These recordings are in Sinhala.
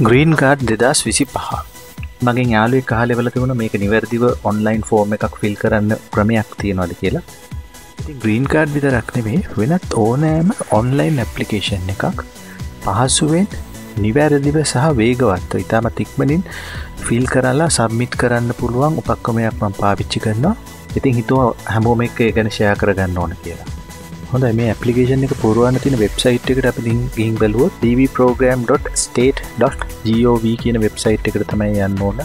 ග්‍රීන් කාඩ් දෙදස් විසි පහ මගේ යාලුවේ කාලෙවල තිබුණ මේක නිවැරදිව ඔන්ලයින් ෆෝර්ම එකක් ෆිල් කරන්න ක්‍රමයක් තියෙනවාද කියලා. ග්‍රීන් කාඩ් විතරක් නෙමේ වෙනත් ඕනෑම ඔන්ලයින් ඇපලිකේෂන් එකක් පහසුවෙන් නිවැරදිව සහ වේගවත්ව ඉතාමත් ඉක්මනින් ෆිල් කරලා සබ්මිට් කරන්න පුළුවන් උපක්කමයක් මං පාවිච්චි කරන්නවා ඉතින් හිතුව හැමෝම එක ගැන ෂයා කරගන්න ඕන කියලා. හොඳ මේ ඇපලිකේෂන් එක පුරුවන්න තින වෙබ්සයිට් එකට අපි ගිහින් බැලුව tvprogram.state.gov කියන වෙබ්සයිට් එකට තමයි යන්න ඕන.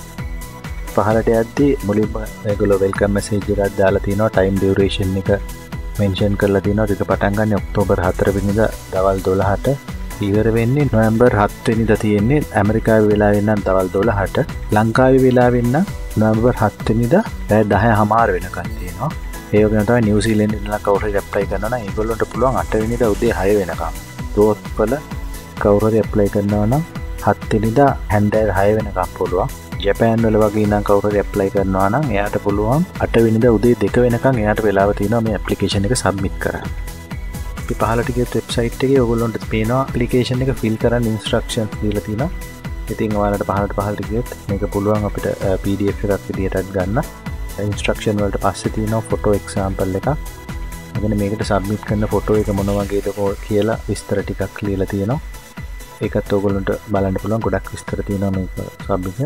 පහලට ඇද්දි මුලින්ම ගොල වෙල්කම් මසේජරත් දාලා තිනවා ටයිම් ඩරේෂන් එක මෙන්ෂන් කරලා තින රික පටන්ගන්න ඔක්තෝබර් හතරවිනිද දවල් දොලහට ඉවර වෙන්නේ නොවම්බර් හත්වනි ද තියෙන්නේ ඇමරිකා වෙලා වෙන්න දවල් දොල හට ලංකාවි වෙලා වෙන්න නොවම්බර් හත්වනිද ඇ දහ හමාර වෙනකන් තියෙනවා. ඒකනත නිවසිලෙන් ලා කවර ඇප්ලයි කරන ඒගොල්ලොට පුළුවන් අටවිනිද උදේ හය වෙනකම්. දෝත්පල කවුරද ඇප්ලයි කරන්නවනම් හත්තනිද හැන්ඩර් හය වෙනකම් පුළුවන්. ජැපෑන්වල වගේ නම් කවුර ඇප්ලයි කරනවා නම් එයාට පුළුවන් අට විනිද උදේ දෙක වෙනකම් එයාට වෙලාව තිනවා මේ ඇපලිකේෂන එක සබ්මිත් කර පහලටික වෙබ්සයිට් එක ඔගොල්ලොන්ට පේනවා පලිකේෂන් එක ෆිල් කරන්න ඉන්ස්ට්‍රක්ෂන් දීලතින ඉතින් වාලට පහලට පහලටිගත් මේක පුළුවන් අපිට පඩF එකක් විදිටත් ගන්න. ඉන්ස්ට්‍රක්ෂන් වලට පස්ස තියනවා ෆොටෝ එක්සාම්පල් එක ගෙන මේකට සබ්මිත් කන්න ෆොටෝ එක මොනවගේදකෝ කියලා විස්තර ටිකක් ලියල තියෙනවා. ඒකත් ඕගොලන්ට බලන්න පුළුවන් ගොඩක් විස්තර තියෙනවා මේ සබ්ික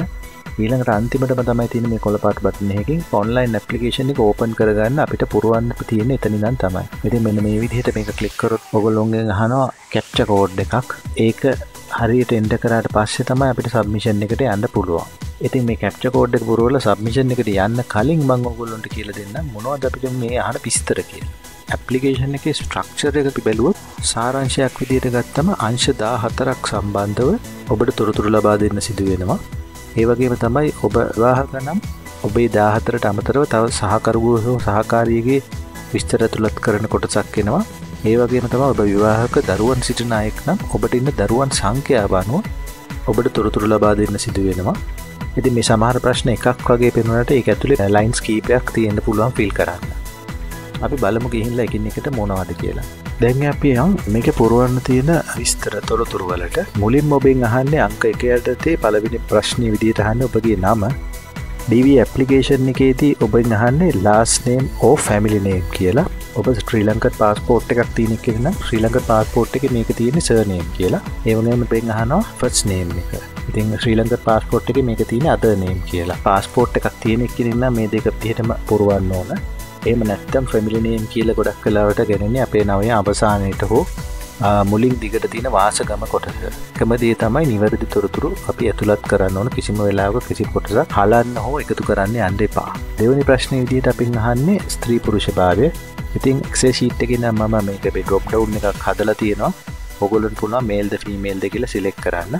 ඊළඟට අන්තිමට තමයි තින මේ කොළපාට බටනයකින් ඔන්ලයින් ඇපලිකේෂන් එක ඕපන් කරගන්න අපිට පුරුවන්න තියෙන එතනිදන් තමයි. ඉති මෙන්න මේ විදිහට මේක කලික්කරොත් ඔගොලොන්ගෙන් හනවා කැප්ච කෝඩ් එකක්. ඒක හරියට එන්ඩ කරට පස්සේ තමයි අපිට සබ්මිෂන් එකට යන්න පුළුවන්. ඉතින් මේ කැප්ච කෝඩ්ඩක් පුරුවල සබ්මිෂන් එකට යන්න කලින් මං ඔගොල්ලොන්ට කියල දෙන්න මොනවද අපිට මේ අන පිස්තර කිය ඇපලිකේෂන් එක ස්ට්‍රක්ෂර එක පිබැලුවොත් සාරංශයක් විදියට ගත්තම අංශ දා හතරක් සම්බන්ධව ඔබට තොරතුරු ලබා දෙන්න සිදුවෙනවා ඒවගේම තමයි ඔබ වාහකනම් ඔබේ දාහතරට අමතරව තව සහකරගුව හෝ සහකාරයගේ විස්තර තුළත් කරන කොටසක් කෙනවා ඒවගේම තම ඔබ විවාහක දරුවන් සිටින අයෙක් නම් ඔබට ඉන්න දරුවන් සංඛ්‍යාබානුව ඔබට තොරතුරු ලබා දෙන්න සිදුවෙනවා ඉති මේ සමහර ප්‍රශ්න එකක් වගේ පෙනුනට ඒ ඇතුළේ ලයින්ස් කීපයක් තියෙන්න්න පුළුවන් ෆිල් කරන්න. අපි බලමු ගිහිල්ල එකින් එකට මොනවද කියලා. දැන් අපි යම් මේක පුරුවන්න තියෙන විස්තර තොරතුරුවලට මුලින් ඔබෙන් අහන්නේ අංක එකයටතේ පලවිනි ප්‍රශ්නය විදියට හන්න ඔබගේ නම DV ඇපලිකේෂන් එකේදී ඔබ අහන්නේ ලාස්නේම් ඕ ෆැමිලිනේම් කියලා. ඔබ ශ්‍රී ලංකත් පාස්පෝට් එකක් තියනෙ කියෙන ශ්‍රී ලංක පාස්පෝට් එක මේක තියෙන සර්නයම් කියලා. ඒවනම පෙන් අහනවා ෆස් නේම් එක. ඉතින් ශ්‍රී ලංක පාස්පෝට් එක මේක තියෙන අදනයම් කියලා. පාස්පෝට් එකක් තියෙන එකරන්න මේ දෙක තිහටම පුරුවන්න ඕන. ඒම නැත්තම් ෆැමිලිනයම් කියල ගොඩක් කලාවට ගැනෙන්නේ අපේ නවය අවසානයට හෝ මුලින් දිගට තියෙන වාසගම කොටස. කමදේ තමයි නිවැරදි තොරතුරු අපි ඇතුළත් කරන්න ඕන කිසිම වෙලාව කිසි කොටස හලන්න හෝ එකතු කරන්න අන්ඩ එපා. දෙවනි ප්‍රශ්න විදියට අපින් අහන්නේ ස්ත්‍රී පුරුෂ භාවය. ඉතින් එක්සේ ශීට්ටගෙන මම මේක බෙ ඩොප් ඩව් එකක් හදල තියෙනවා. ඔගොලන් පුුණා මේල්ද ෆීමේල්ද කියල සිලෙක් කරන්න.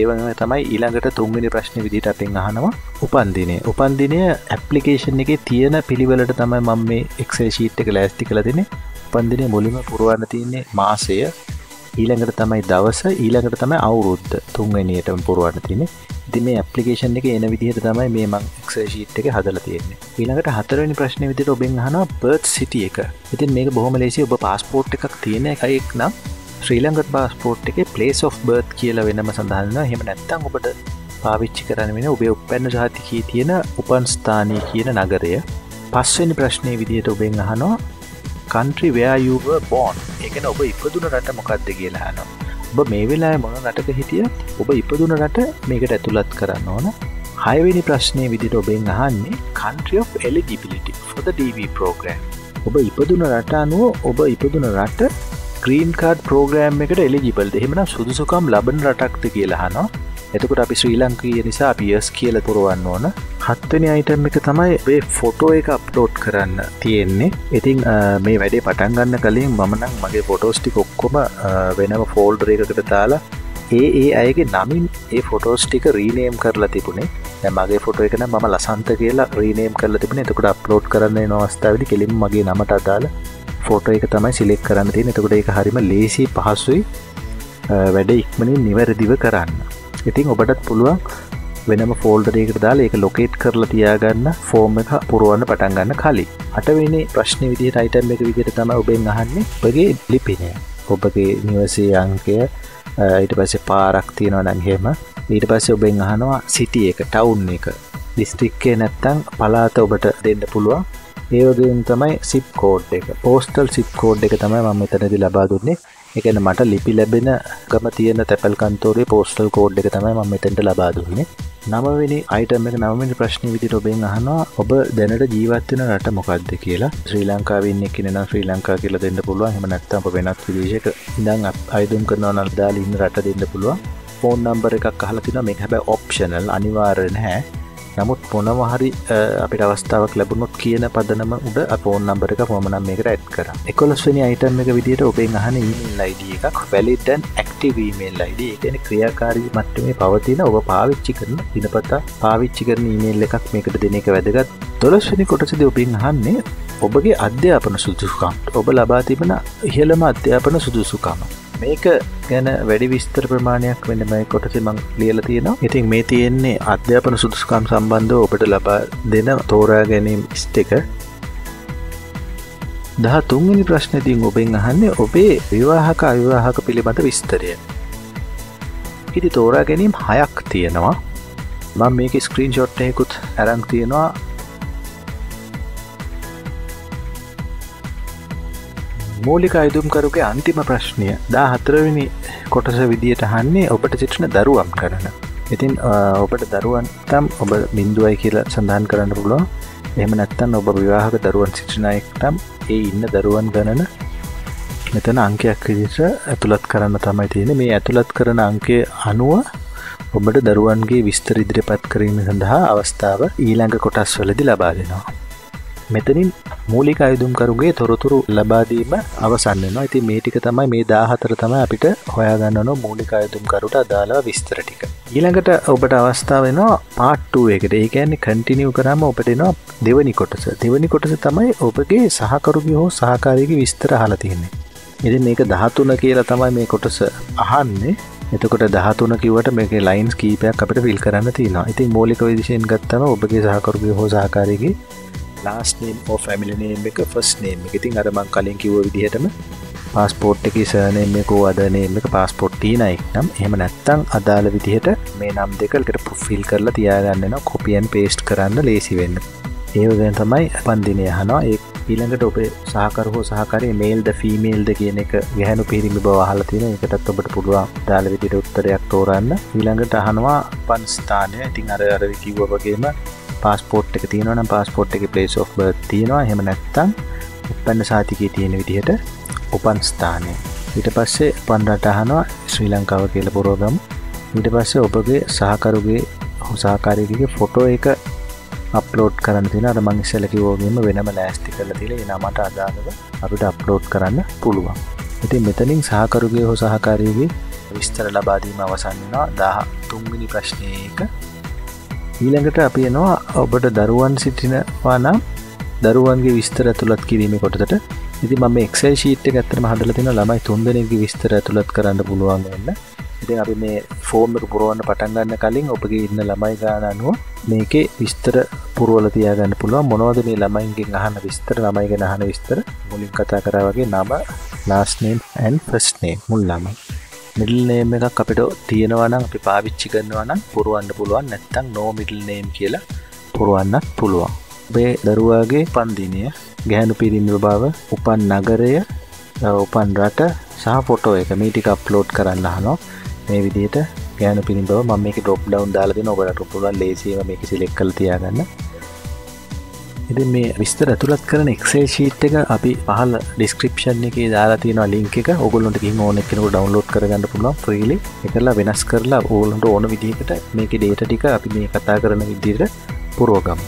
ඒවගම තමයි ඊළඟට තුන්ගනි ප්‍රශ්න විදිට අපෙන් අහනවා. උපන්දිනය. උපන්දිනය ඇපලිකේෂන් එක තියෙන පිළිවලට තමයි මම මේ එක්සේ ශීට් එක ලෑස්ති කළ දෙන උපන්දිනය මුලිම පුරුවන්න තියන්නේ මාසය. ඊළඟට තමයි දවස. ඊළඟට තමයි අවුරුද්ධ තුන්වනියටම පුරුවන්න තියනෙ ති මේ ඇපලිකේෂන් එක එන විදිහට තමයි මේ මං එක්ෂීට් එක හදල තියෙන්නේ. ඊළඟට හතරනි ප්‍රශ්න විදිට ඔබෙන් හන පර්ත් සිටිය එක. ඉතින් මේක බොහොම ලේසි ඔබ පාස්පෝට් එකක් තියෙන එකයෙක් නම් ශ්‍රී ලංගත් පාස්පෝට් එක පලේස් of බර්ත් කියල වෙනම සඳහන්න හෙම නැත්තං ඔබට පාවිච්චි කරන වෙන ඔබේ උපැන්න ජාතිකී තියෙන උපන් ස්ථානය කියන නගරය පස්වනි ප්‍රශ්නය විදියට ඔබෙන් අහනවා. කන්ට්‍රි වයායුව බෝන් එකන ඔබ ඉපදුන රට මොකක්ද කියලා හන ඔබ මේ වෙලා මොන රටක හිටිය ඔබ ඉපදුන රට මේකට ඇතුළත් කරන්න ඕන. හයවෙනි ප්‍රශ්නය විදිට ඔබෙන් අහන්නේ කන්ට්‍රිය of එලිජිබිලිටි ොද DV ප්‍රෝග්‍රම් ඔබ ඉපදුන රට අනුව ඔබ ඉපදුන රට ග්‍රීන් කාඩ් ප්‍රෝග්‍රෑම් එකට එලිජිබල් එහෙමන සුදුසුකම් ලබන රටක්ද කියලහනවා එතකට අපි ශ්‍රී ලංකීය නිසා පියස් කියල පුරුවන්න ඕන. හත්වනි අයිටම් එක තමයි වේ ෆොටෝ එක අප්ලෝඩ් කරන්න තියෙන්නේ. ඉතින් මේ වැඩේ පටන්ගන්න කලින් මමනක් මගේ ෆොටෝස්ටික් ඔක්කොම වෙනම ෆෝල්ඩරේකට දාලා ඒ ඒ අයගේ නමින් ඒ ෆොටෝස්ටික රීනේම් කරලා තිබුණේ. මගේ ෆොට එකන ම ලසන්ත කියලා රීනේම් කරල තිබුණ. එතකට අප්ලෝඩ් කරන්න නොවස්ථාවදි කෙලින් මගේ නමට අදාලා ෆෝටෝ එක තමයි සිලෙක් කරන්න තිය එතකොට එක හරිම ලේසි පහසුයි. වැඩ ඉක්මනින් නිවැරදිව කරන්න. ඉතින් ඔබටත් පුළුවන් වෙනම ෆෝල්ඩරේකට දාලා ඒක ලොකේට් කරලා තියාගන්න ෆෝර්ම් එක පුරුවන්න පටන්ගන්න කලින්. අටවෙනි ප්‍රශ්න විදිහට අයිටම් එක විදිට තම ඔබෙන් අහන්නේ. ඔබගේ ලිපිනය. ඔබගේ නිවසේ අංකය ඊට පස්සේ පාරක් තියෙනවා නම් හෙම ඊට පස්සේ ඔබෙන් අහනවා සිටිය එක ටවුන් එක. දිස්ත්‍රික්කේ නැත්තං පලාත ඔබට දෙන්න පුළුවන්. ඒවගේම් තමයි සිප් කෝඩ් එක. පෝස්ටල් සිප් කෝඩ් එක තමයි මම මෙතනදි ලබා දුන්නේ. එකන මට ලිපි ලැබෙන ගම තියෙන තැපල් කන්තෝරේ පෝස්ටල් කෝඩ් එක තමයි මම මෙතැන්ට ලබා දුන්නේ. නමවෙනි අයිටම එක නවමිනි ප්‍රශ්න විදි ඔබෙන් අහනවා. ඔබ දැනට ජීවත්වෙන රට මොකක්ද කියලා. ශ්‍රී ලංකාවන්න එකනෙන ශ්‍රී ලංකා කියලා දෙන්න පුළුවන්. හම නැත්තම වෙනත් විදේශක ඉඳං අයිදුම් කරනවා නල්දාල ඉන්න රට දෙන්න පුළුවන්. ෆෝන් නම්බර එකක් අහලතින මේ හැබැ ඔප්ෂනල් අනිවාරණ හැ නමුත් මොනවහරි අපිට අවස්ථාවක් ලැබුණොත් කියන පදනම උඩ අපෝන් නම්බර එක පොමනම් මේකට ඇත් කර. එකොලස්වනි අයිටම් එක විදිට ඔබේ අහන ඊමල් අයිඩ එකක් වැලිටන් ඇක්ටවීමේල් අයිඩ එකන ක්‍රියාකාරී මට්ටමේ පවතින ඔබ පාවිච්චි කරන දිනපතා පාවිච්චි කරන ඊමේල් එකක් මේකට දෙන එක වැදගත්. දොලස්වනි කොටසද ඔබින් අහන්නේ ඔබගේ අධ්‍යාපන සුදුසුකම්. ඔබ ලබා තිබෙන ඉහළම අධ්‍යාපන සුදුසුකම. මේක ගැන වැඩි විස්තර ප්‍රමාණයක් වෙන මයි කොටසි මං ලියල තියෙනවා. ඉතින් මේ තියෙන්නේ අධ්‍යාපන සුදුස්කම් සම්බන්ධ ඔබට ලබා දෙන තෝරා ගැනීම් ස්ට එක. දහ තුන්ගනි ප්‍රශ්නතින් ඔබෙන් අහන්නේ ඔබේ විවාහක අවිවාහක පිළිබඳ විස්තරය. ඉති තෝරා ගැනීම් හයක් තියෙනවා. මං මේක ස්ක්‍රීන් ෂොට්ටයකුත් ඇරං තියෙනවා. මූලික අයුතුම්කරුගේ අන්තිම ප්‍රශ්නය. දා හතරවෙනි කොටස විදියට හන්නේ ඔබට සිටින දරුවම් කරන. ඉතින් ඔබට දරුවන් තම් ඔබ බින්දුවයි කියලා සඳහන් කරන්න පුළුවන්. එම නැත්තන් ඔබ විවාහක දරුවන් සිටිනයෙක්ටම් ඒ ඉන්න දරුවන් ගණන මෙතන අංකයක් විදිට ඇතුළත් කරන්න තමයි තියෙන මේ ඇතුළත් කරන අංකය අනුව ඔබට දරුවන්ගේ විස්තර ඉදිරිපත් කිරීම සඳහා අවස්ථාව ඊළඟ කොටස් වලදි ලබා දෙනවා. මෙතනින් මූලික අයුදුම්කරුගේ තොරතුරු ලබාදීම අවසන්නවා ඉති මේටික තමයි මේ දාහතර තම අපිට හොයාගන්නන මූලික අයුතුම්කරුට අදාලා විස්තර ටික. ඊළඟට ඔබට අවස්ථාවනවා පාට්ටුව එකට ඒකන්නේ කටිනිව් කරම ඔපටනවා දෙවනි කොටස. දෙවනි කොටස තමයි ඔබගේ සහකරුගේ හෝ සහකාරයගේ විස්තර හලා තියන්නේ. ඉති මේක දහතුන කියලා තමයි මේ කොටස අහන්නේ. එතකොට දහතුන කිවට මේක ලයින්ස් කීපයක් අපට ෆිල් කරන්න තියෙනවා. ඉතින් මෝලික විදිශයෙන් ගත්තම ඔබගේ සහකරුගේ හෝ සහකාරගේ ලාස්නේම් ඕ ෆැමිලිනේම් එක ෆස් නේම් එක. ඉතින් අරමං කලින් කිව්ව විදිහටම පස්පෝට් එක සනේම එකෝ අදනේම එක පස්පොට් ටීනයික් නම් එහම නැත්තං අදාළ විදිහට මේ නම් දෙකල්කට පුෆිල් කරලා තියාගන්නන කොපියන් පේස්ට් කරන්න ලේසි වෙන්න. ඒවගැන් තමයි පන්දිනය හනවා ඒ ඊළඟට ඔබේ සහකරහෝ සහකරේ මේල්ද ෆීමේල්ද කියන එක ගැහැනු පිරිමි බවහල තියෙන එකටත් ඔබට පුළුවන් දාල විදිට උත්තරයක් තෝරන්න. ඊළඟට අහනවා පන්ස්ථානය ඉතින් අර අර කිව්ව වගේම පස්පෝට් එක තියෙනවන පස්පෝට් එක පලේස් of බර් තියෙනවා. හෙම නැත්තම් උපන්න සාතිකයේ තියෙන විදිහට උපන් ස්ථානය. ඊට පස්සේ පන්රටහනවා ශ්‍රී ලංකාව කියල පුරෝගම් ඊට පස්සේ ඔබගේ සහකරුගේ හොසාකාරයගේ ෆොටෝ එක අප්ලෝඩ් කරන්න තින අර මංස්සලකිවෝගේම වෙනම ලෑස්ති කරල තිල නමට අදාළව අපිට අප්ලෝඩ් කරන්න පුළුවන්. ඉතින් මෙතනින් සහකරුගේ හෝ සහකාරයගේ විස්තර ලබාදීම අවසන්නවා දහ තුන්ගනි ප්‍රශ්නයක ඊළඟට අපි එනවා ඔබට දරුවන් සිටිනවා නම් දරුවන්ගේ විස්තර ඇතුළත් කිරීම කොටට ඉති ම එක්සල් ශීට් ඇත්තම හදල තින ළමයි තුන්දනෙගේ විස්තර ඇතුළත් කරන්න පුළුවන් වෙන්න. ඉතින් අපි මේ ෆෝර්මක පුරුවන්න පටන්ගන්න කලින් ඔපගේ ඉන්න ළමයි ගාන අනුව මේකේ විස්තර පුරුවල තියාගන්න පුළුව මොනවද මේ ළමයින්ගේ අහන විස්තර ළමයිගෙන අහන විස්තර? මුලින් කතා කරාවගේ නම ලාස්නේම් ඇන් ෆස්නේ මුල් ළමයි. මිඩල් නේම් එකක් අපිට තියෙනවනම් අපි පාවිච්චි කරනවනම් පුරුවන්න පුළුවන් නැත්තං නෝ මිඩල් නේම් කියලා පුරුවන්නත් පුළුවන්. බේ දරුවාගේ පන්දිනය ගැහැනු පිරිමි බව උපන් නගරය උපන් රට සහ ෆොටෝ එක. මීටික අප්ලෝඩ් කරන්න හනෝ මේ විදියට ගෑනු පිරිබව ම මේක ඩොප් ඩවන් දාලද නොබට පුුවන් ලේසිීම මේක සිලෙක් කල තියාගන්න. ඉති මේ විස්තර ඇතුළත් කරන එක්සේ ශීට් එක අපි පහල් ඩිස්ක්‍රපෂන් එක දාලා තියෙන ලින්ක එක ඔගොල්ලොට ඕන කෙනක ඩවන්ලෝඩ් කරගන්න පුළුවන් ්‍රීලි එකලා වෙනස් කරලා ඕලන්ට ඕන විදිහකට මේක ඩේට ටික අපි මේ කතා කරන විදිරට පුරෝගම්.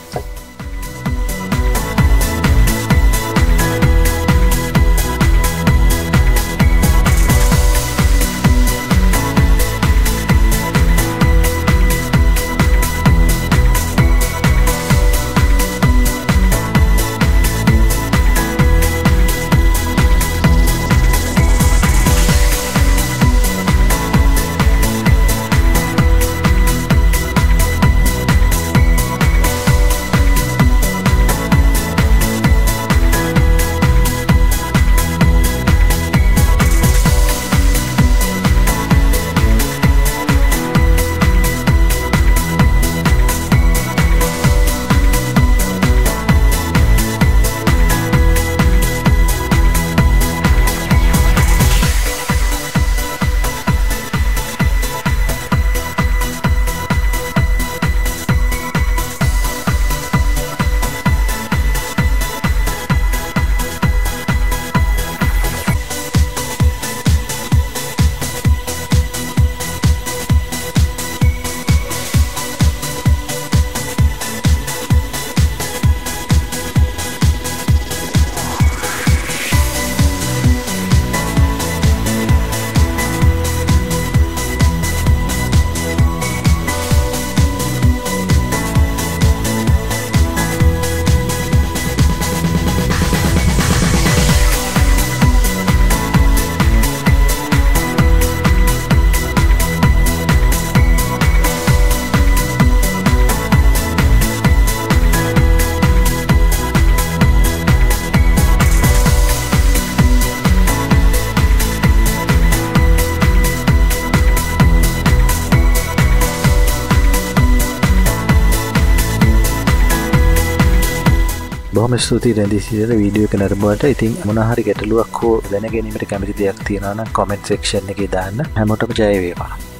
බොහම ස්තුති රැදිසිට වීඩියෝ එක නරබට ඉතින් මොනහරි ගැටලුවක් හෝ දැනගැනීමට කැමති දෙයක් තියෙනවන කොමෙන්ට් සෙක්ෂන් එක දාන්න. හැමෝටම ජයවේවා